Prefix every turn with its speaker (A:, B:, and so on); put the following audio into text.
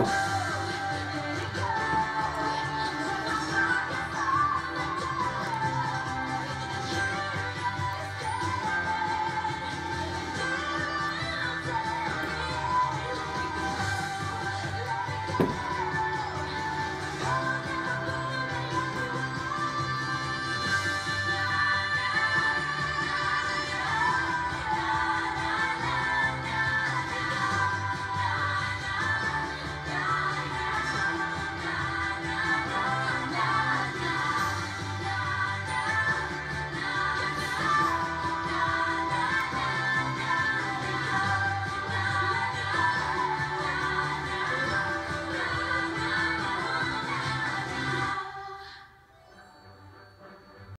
A: Música